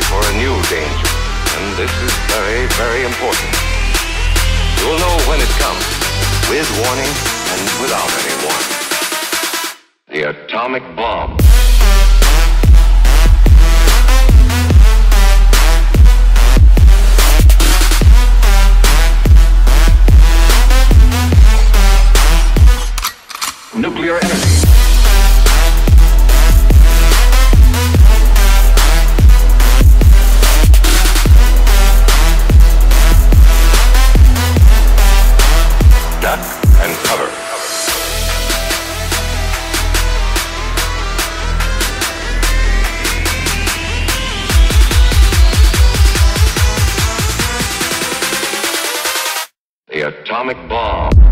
for a new danger. And this is very, very important. You'll know when it comes, with warning and without any warning. The atomic bomb. Nuclear energy. Atomic bomb.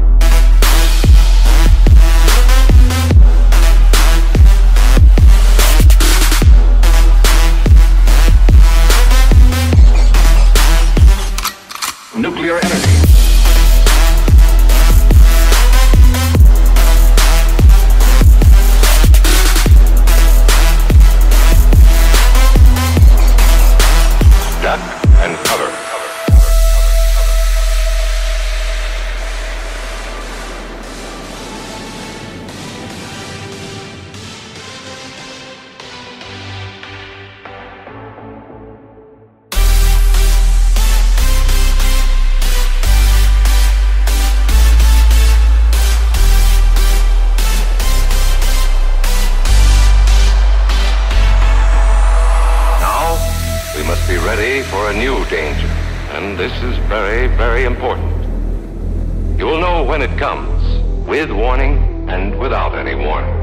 For a new danger. And this is very, very important. You will know when it comes, with warning and without any warning.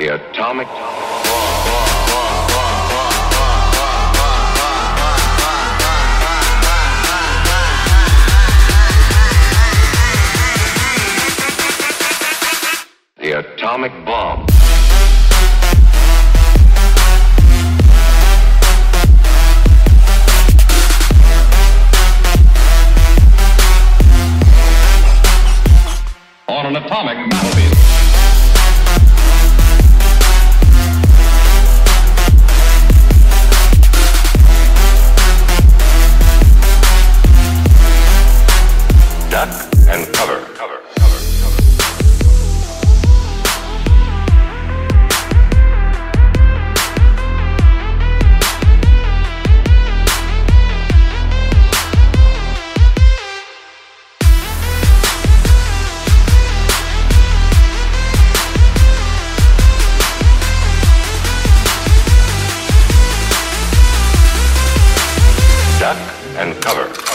The atomic The atomic bomb. An atomic battlefield. duck and cover.